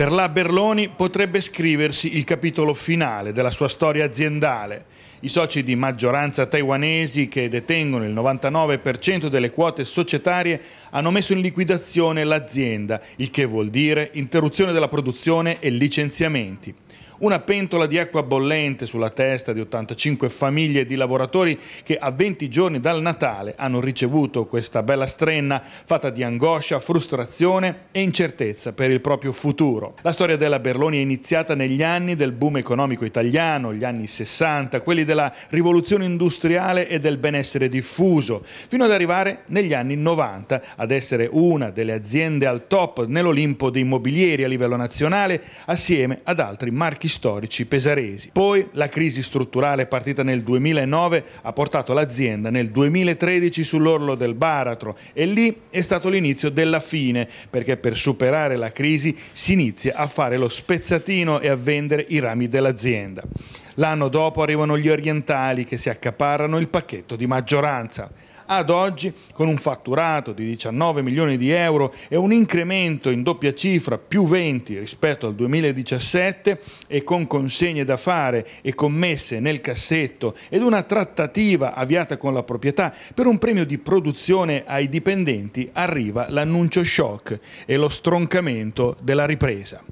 Per la Berloni potrebbe scriversi il capitolo finale della sua storia aziendale. I soci di maggioranza taiwanesi che detengono il 99% delle quote societarie hanno messo in liquidazione l'azienda, il che vuol dire interruzione della produzione e licenziamenti una pentola di acqua bollente sulla testa di 85 famiglie di lavoratori che a 20 giorni dal Natale hanno ricevuto questa bella strenna fatta di angoscia, frustrazione e incertezza per il proprio futuro. La storia della Berloni è iniziata negli anni del boom economico italiano, gli anni 60, quelli della rivoluzione industriale e del benessere diffuso, fino ad arrivare negli anni 90 ad essere una delle aziende al top nell'Olimpo dei mobilieri a livello nazionale assieme ad altri marchi storici pesaresi. Poi la crisi strutturale partita nel 2009 ha portato l'azienda nel 2013 sull'orlo del baratro e lì è stato l'inizio della fine perché per superare la crisi si inizia a fare lo spezzatino e a vendere i rami dell'azienda. L'anno dopo arrivano gli orientali che si accaparrano il pacchetto di maggioranza. Ad oggi, con un fatturato di 19 milioni di euro e un incremento in doppia cifra più 20 rispetto al 2017 e con consegne da fare e commesse nel cassetto ed una trattativa avviata con la proprietà per un premio di produzione ai dipendenti, arriva l'annuncio shock e lo stroncamento della ripresa.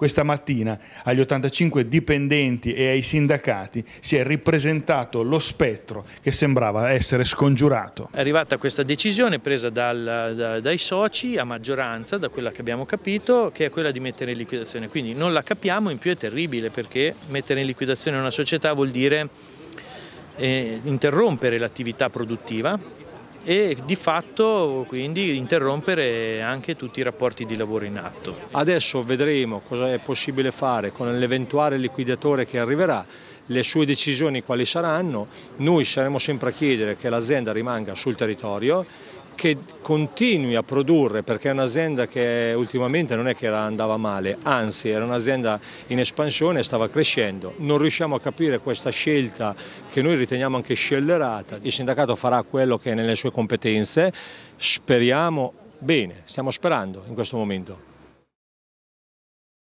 Questa mattina agli 85 dipendenti e ai sindacati si è ripresentato lo spettro che sembrava essere scongiurato. È arrivata questa decisione presa dal, da, dai soci a maggioranza, da quella che abbiamo capito, che è quella di mettere in liquidazione. Quindi non la capiamo, in più è terribile perché mettere in liquidazione una società vuol dire eh, interrompere l'attività produttiva e di fatto quindi interrompere anche tutti i rapporti di lavoro in atto. Adesso vedremo cosa è possibile fare con l'eventuale liquidatore che arriverà, le sue decisioni quali saranno, noi saremo sempre a chiedere che l'azienda rimanga sul territorio che continui a produrre perché è un'azienda che ultimamente non è che andava male, anzi era un'azienda in espansione e stava crescendo. Non riusciamo a capire questa scelta che noi riteniamo anche scellerata. Il sindacato farà quello che è nelle sue competenze, speriamo bene, stiamo sperando in questo momento.